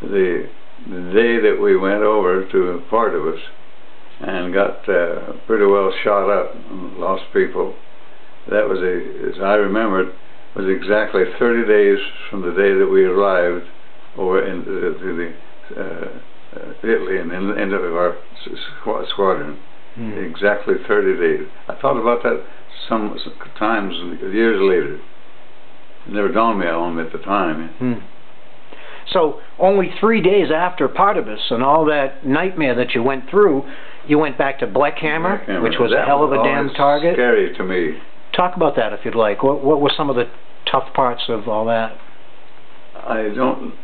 the, the day that we went over to Partibus and got uh, pretty well shot up, and lost people. That was a, as I remember it, was exactly 30 days from the day that we arrived over in the, to the uh, uh, Italy and in the end of our squadron. Hmm. Exactly 30 days. I thought about that some, some times years later. It never dawned me on me at the time. Hmm. So only three days after Partibus and all that nightmare that you went through, you went back to Blechhammer, Blechhammer. which was a hell of a damn target. Scary to me. Talk about that if you'd like. What what were some of the tough parts of all that? I don't.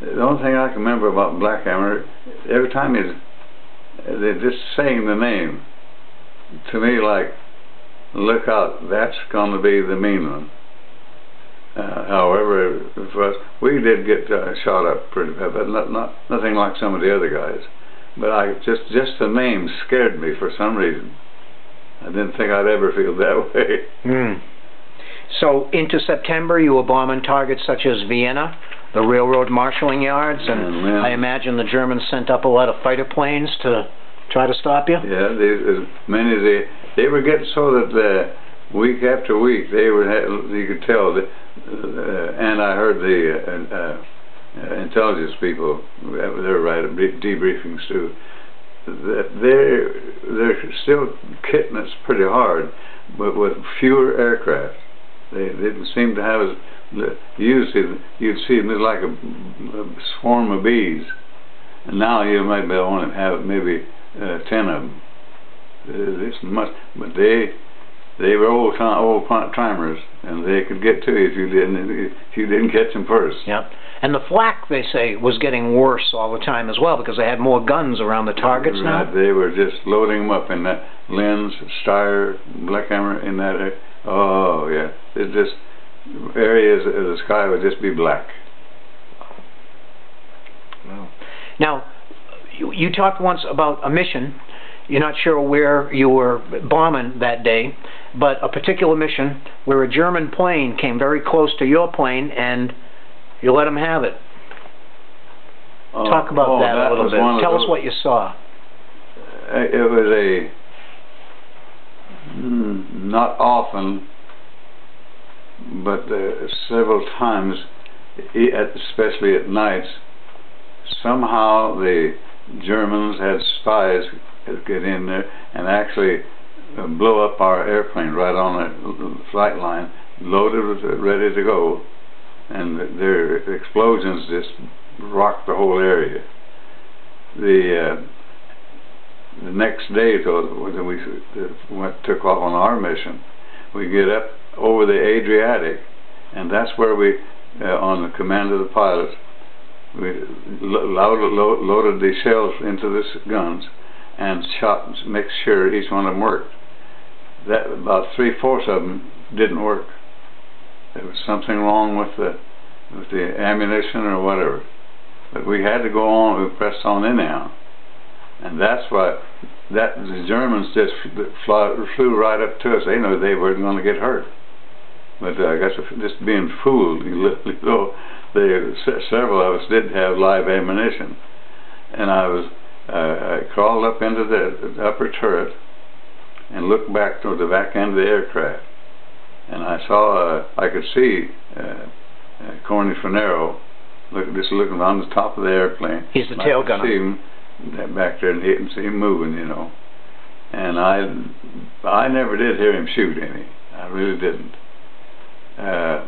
The only thing I can remember about Blackhammer, every time you, they're just saying the name, to me like, look out, that's going to be the mean one. Uh, however, for us, we did get uh, shot up pretty bad, but not, not nothing like some of the other guys. But I just just the name scared me for some reason. I didn't think I'd ever feel that way. Hmm. So into September, you were bombing targets such as Vienna, the railroad marshalling yards, and I imagine the Germans sent up a lot of fighter planes to try to stop you. Yeah, they, as many as they they were getting so that uh, week after week they would have, you could tell that, uh, and I heard the uh, uh, intelligence people they were right debriefings too that they're they're still kitting us pretty hard, but with fewer aircraft. They, didn't seem to have as usually you'd see them like a, a swarm of bees, and now you might be to have maybe uh, ten of them. This must, but they they were old time, old timers, and they could get to you if you didn't if you didn't catch them first. Yep. And the flak, they say, was getting worse all the time as well because they had more guns around the targets right, now. They were just loading them up in that Linz, Steyr, Blackhammer, in that. Oh yeah, it just areas of the sky would just be black. Wow. Now, you, you talked once about a mission. You're not sure where you were bombing that day, but a particular mission where a German plane came very close to your plane and you let them have it. Uh, Talk about oh, that, a little bit. Tell us what you saw. Uh, It was a mm, not often, but uh, several times, especially at nights. Somehow the Germans had spies get in there and actually uh, blow up our airplane right on the flight line, loaded ready to go, and their explosions just rocked the whole area. The uh, the next day, though, when we went, took off on our mission, we get up over the Adriatic, and that's where we, uh, on the command of the pilots, we lo loaded, lo loaded the shells into the guns and shot, and make sure each one of them worked. That about three fourths of them didn't work. There was something wrong with the with the ammunition or whatever. But we had to go on. We pressed on anyhow and that's why that the Germans just fly, flew right up to us. They knew they weren't going to get hurt, but uh, I guess just being fooled. You know, they several of us did have live ammunition, and I was I crawled up into the, the upper turret and looked back toward the back end of the aircraft, and I saw uh, I could see uh, uh, Corny Finero look, just looking on the top of the airplane. He's the I tail could gunner. See him back there and and see him moving, you know. And I, I never did hear him shoot any. I really didn't. Uh,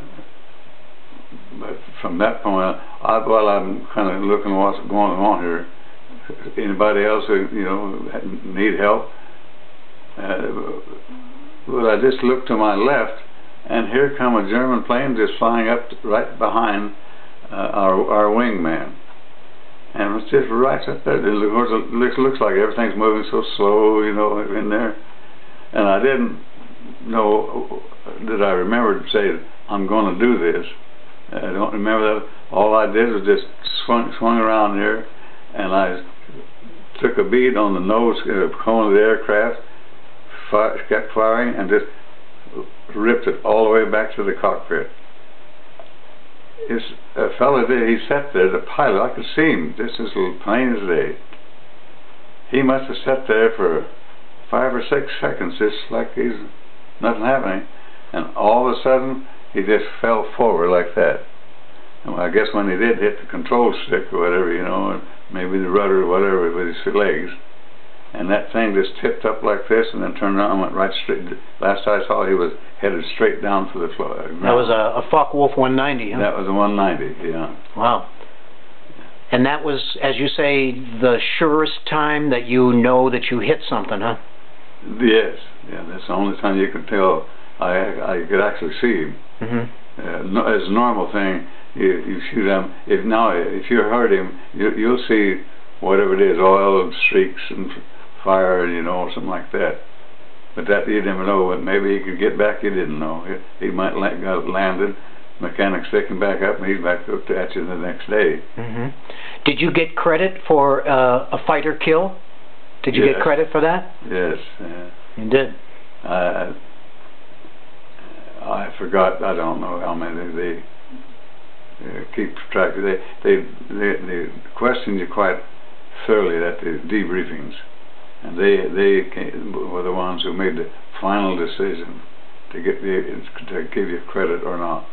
but from that point, I, while I'm kind of looking what's going on here, anybody else who you know need help? Uh, but I just looked to my left, and here come a German plane just flying up right behind uh, our our wingman and it's just right up there. It looks, looks, looks like everything's moving so slow, you know, in there. And I didn't know that I remembered to say, I'm going to do this. I don't remember that. All I did was just swung, swung around there, and I took a bead on the nose cone of the aircraft, fire, kept firing, and just ripped it all the way back to the cockpit. It this fellow there, he sat there, the pilot, I could see him just as plain as day. He must have sat there for five or six seconds, just like he's nothing happening, and all of a sudden he just fell forward like that. And I guess when he did hit the control stick or whatever, you know, maybe the rudder or whatever with his legs, and that thing just tipped up like this and then turned around and went right straight. Last I saw, he was headed straight down for the floor. That was a, a Focke-Wulf 190, huh? That was a 190, yeah. Wow. And that was, as you say, the surest time that you know that you hit something, huh? Yes, yeah. That's the only time you could tell. I I could actually see him. hmm Uh, no, as a normal thing, you you shoot him. If now if you hurt him, you you'll see whatever it is, oil and streaks and fire, you know, or something like that. But that you never know. But maybe he could get back. You didn't know. He, he might let got landed. Mechanics pick him back up, and he's back up to at you the next day. hmm Did you get credit for uh, a fighter kill? Did you get credit for that? Yes. Uh, You did. I I forgot. I don't know how many they uh, keep track. They they they, they question you quite thoroughly at the debriefings, and they they came, were the ones who made the final decision to get the to give you credit or not.